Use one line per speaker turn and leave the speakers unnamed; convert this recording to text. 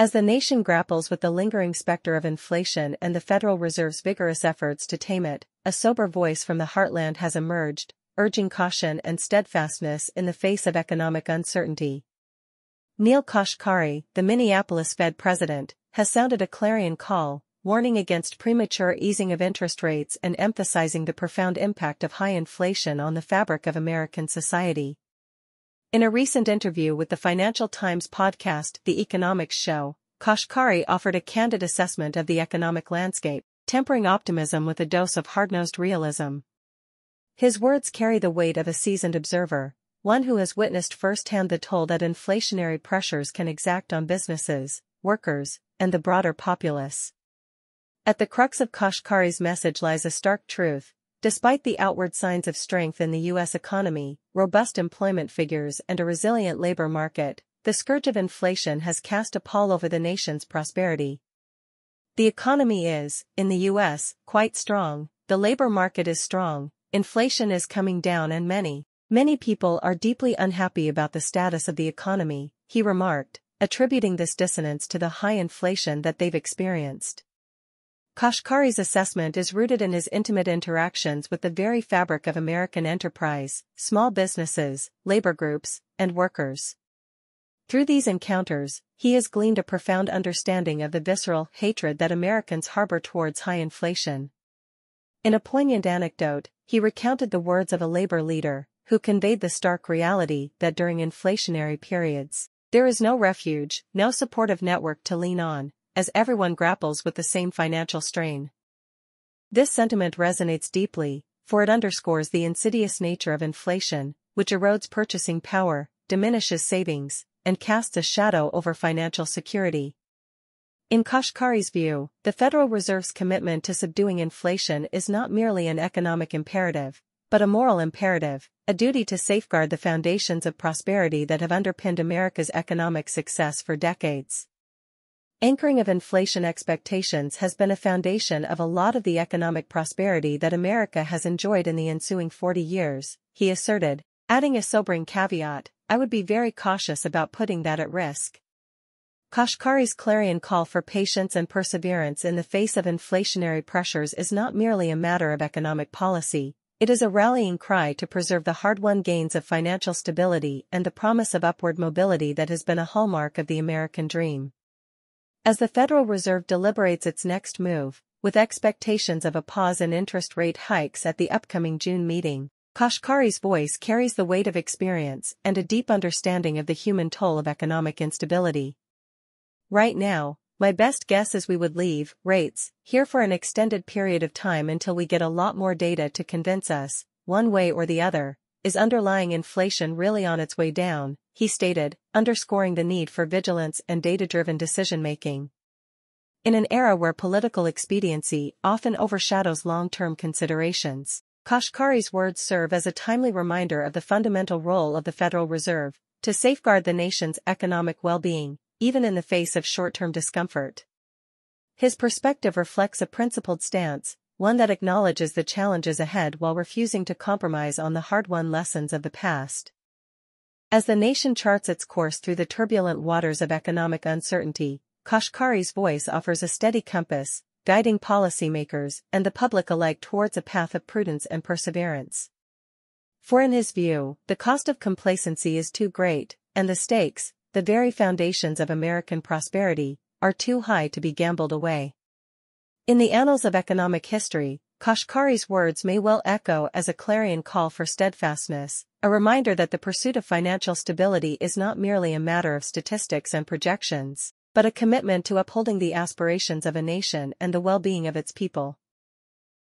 As the nation grapples with the lingering specter of inflation and the Federal Reserve's vigorous efforts to tame it, a sober voice from the heartland has emerged, urging caution and steadfastness in the face of economic uncertainty. Neel Kashkari, the Minneapolis Fed president, has sounded a clarion call, warning against premature easing of interest rates and emphasizing the profound impact of high inflation on the fabric of American society. In a recent interview with the Financial Times podcast The Economics Show, Kashkari offered a candid assessment of the economic landscape, tempering optimism with a dose of hard-nosed realism. His words carry the weight of a seasoned observer, one who has witnessed firsthand the toll that inflationary pressures can exact on businesses, workers, and the broader populace. At the crux of Kashkari's message lies a stark truth, Despite the outward signs of strength in the U.S. economy, robust employment figures and a resilient labor market, the scourge of inflation has cast a pall over the nation's prosperity. The economy is, in the U.S., quite strong, the labor market is strong, inflation is coming down and many, many people are deeply unhappy about the status of the economy, he remarked, attributing this dissonance to the high inflation that they've experienced. Kashkari's assessment is rooted in his intimate interactions with the very fabric of American enterprise, small businesses, labor groups, and workers. Through these encounters, he has gleaned a profound understanding of the visceral hatred that Americans harbor towards high inflation. In a poignant anecdote, he recounted the words of a labor leader, who conveyed the stark reality that during inflationary periods, there is no refuge, no supportive network to lean on, as everyone grapples with the same financial strain. This sentiment resonates deeply, for it underscores the insidious nature of inflation, which erodes purchasing power, diminishes savings, and casts a shadow over financial security. In Kashkari's view, the Federal Reserve's commitment to subduing inflation is not merely an economic imperative, but a moral imperative, a duty to safeguard the foundations of prosperity that have underpinned America's economic success for decades. Anchoring of inflation expectations has been a foundation of a lot of the economic prosperity that America has enjoyed in the ensuing 40 years, he asserted, adding a sobering caveat, I would be very cautious about putting that at risk. Kashkari's clarion call for patience and perseverance in the face of inflationary pressures is not merely a matter of economic policy, it is a rallying cry to preserve the hard-won gains of financial stability and the promise of upward mobility that has been a hallmark of the American dream. As the Federal Reserve deliberates its next move, with expectations of a pause in interest rate hikes at the upcoming June meeting, Kashkari's voice carries the weight of experience and a deep understanding of the human toll of economic instability. Right now, my best guess is we would leave rates here for an extended period of time until we get a lot more data to convince us, one way or the other, is underlying inflation really on its way down, he stated, underscoring the need for vigilance and data-driven decision-making. In an era where political expediency often overshadows long-term considerations, Kashkari's words serve as a timely reminder of the fundamental role of the Federal Reserve to safeguard the nation's economic well-being, even in the face of short-term discomfort. His perspective reflects a principled stance, one that acknowledges the challenges ahead while refusing to compromise on the hard-won lessons of the past. As the nation charts its course through the turbulent waters of economic uncertainty, Kashkari's voice offers a steady compass, guiding policymakers and the public alike towards a path of prudence and perseverance. For in his view, the cost of complacency is too great, and the stakes, the very foundations of American prosperity, are too high to be gambled away. In the annals of economic history, Kashkari's words may well echo as a clarion call for steadfastness, a reminder that the pursuit of financial stability is not merely a matter of statistics and projections, but a commitment to upholding the aspirations of a nation and the well-being of its people.